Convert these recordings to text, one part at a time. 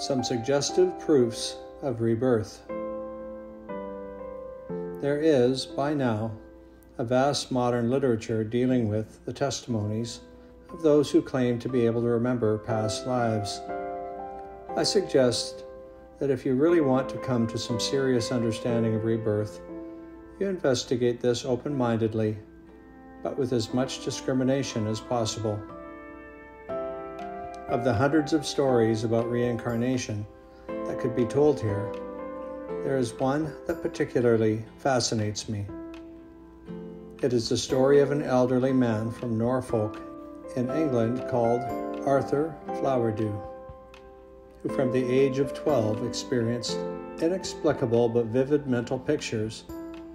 Some suggestive proofs of rebirth. There is, by now, a vast modern literature dealing with the testimonies of those who claim to be able to remember past lives. I suggest that if you really want to come to some serious understanding of rebirth, you investigate this open mindedly, but with as much discrimination as possible. Of the hundreds of stories about reincarnation that could be told here, there is one that particularly fascinates me. It is the story of an elderly man from Norfolk in England called Arthur Flowerdew, who from the age of 12 experienced inexplicable but vivid mental pictures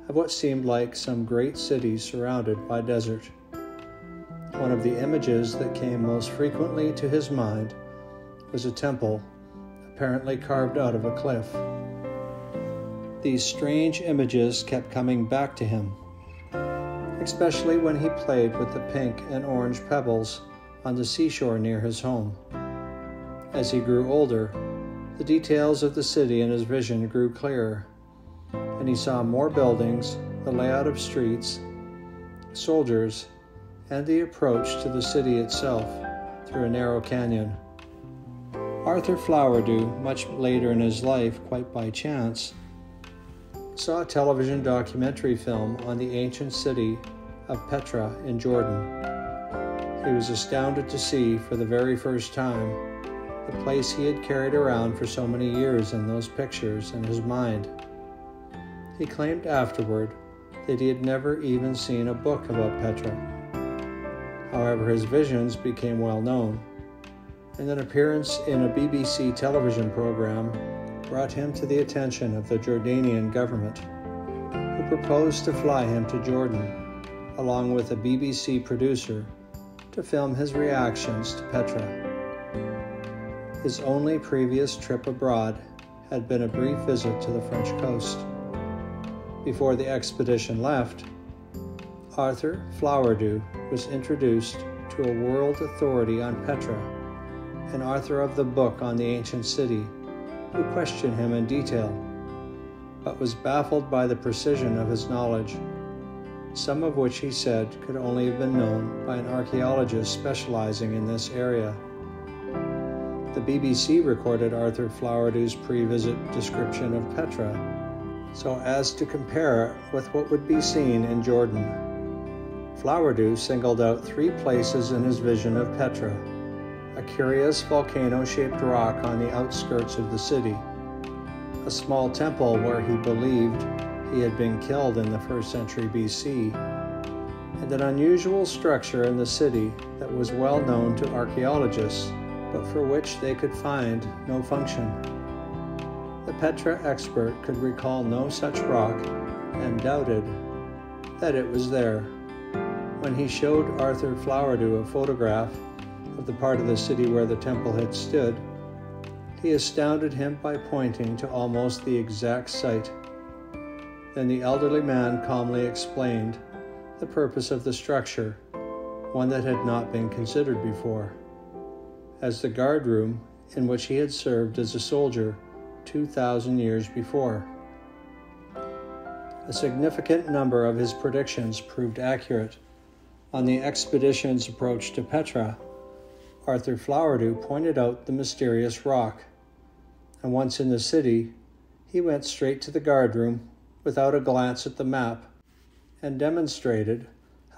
of what seemed like some great city surrounded by desert. One of the images that came most frequently to his mind was a temple, apparently carved out of a cliff. These strange images kept coming back to him, especially when he played with the pink and orange pebbles on the seashore near his home. As he grew older, the details of the city in his vision grew clearer, and he saw more buildings, the layout of streets, soldiers, and the approach to the city itself through a narrow canyon. Arthur Flowerdew, much later in his life, quite by chance, saw a television documentary film on the ancient city of Petra in Jordan. He was astounded to see, for the very first time, the place he had carried around for so many years in those pictures in his mind. He claimed afterward that he had never even seen a book about Petra However, his visions became well known, and an appearance in a BBC television program brought him to the attention of the Jordanian government, who proposed to fly him to Jordan, along with a BBC producer, to film his reactions to Petra. His only previous trip abroad had been a brief visit to the French coast. Before the expedition left, Arthur Flowerdew was introduced to a world authority on Petra, an author of the book on the ancient city, who questioned him in detail, but was baffled by the precision of his knowledge, some of which he said could only have been known by an archaeologist specializing in this area. The BBC recorded Arthur Flowerdew's pre visit description of Petra so as to compare it with what would be seen in Jordan. Flowerdew singled out three places in his vision of Petra a curious volcano shaped rock on the outskirts of the city, a small temple where he believed he had been killed in the first century BC, and an unusual structure in the city that was well known to archaeologists, but for which they could find no function. The Petra expert could recall no such rock and doubted that it was there when he showed Arthur Flowerdew a photograph of the part of the city where the temple had stood, he astounded him by pointing to almost the exact site. Then the elderly man calmly explained the purpose of the structure, one that had not been considered before, as the guard room in which he had served as a soldier 2,000 years before. A significant number of his predictions proved accurate on the expedition's approach to Petra, Arthur Flowerdew pointed out the mysterious rock, and once in the city, he went straight to the guardroom without a glance at the map and demonstrated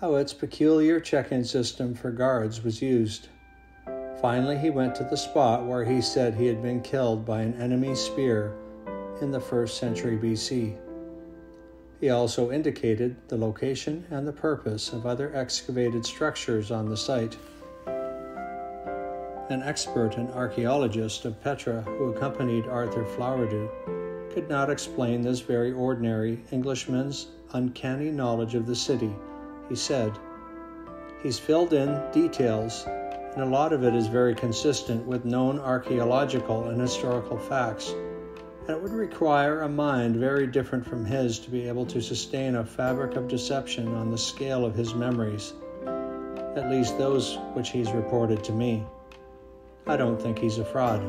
how its peculiar check in system for guards was used. Finally, he went to the spot where he said he had been killed by an enemy spear in the first century BC. He also indicated the location and the purpose of other excavated structures on the site. An expert and archaeologist of Petra who accompanied Arthur Flowerdew could not explain this very ordinary Englishman's uncanny knowledge of the city, he said. He's filled in details, and a lot of it is very consistent with known archaeological and historical facts and it would require a mind very different from his to be able to sustain a fabric of deception on the scale of his memories, at least those which he's reported to me. I don't think he's a fraud.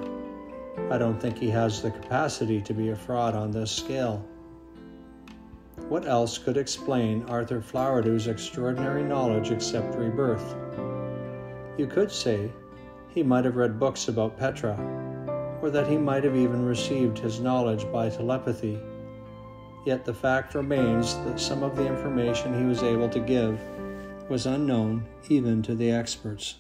I don't think he has the capacity to be a fraud on this scale. What else could explain Arthur Flowerdew's extraordinary knowledge except rebirth? You could say he might have read books about Petra, or that he might have even received his knowledge by telepathy. Yet the fact remains that some of the information he was able to give was unknown even to the experts.